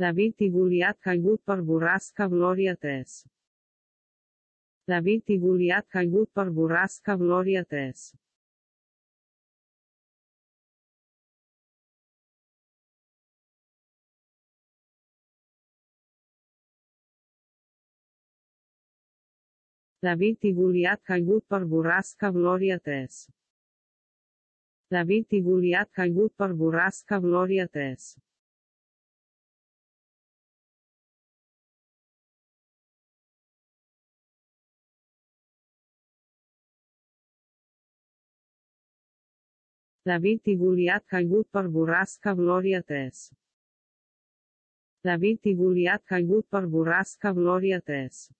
David i Goliat caigut per borrasca glòria tes. David i Goliat caigut per borrasca glòria tes. David i Goliat caigut per borrasca glòria tes. David i Goliat caigut per borrasca glòria tes. David i Goliat caigut per borrasca glòria tes. David i Goliat caigut per borrasca glòria tes.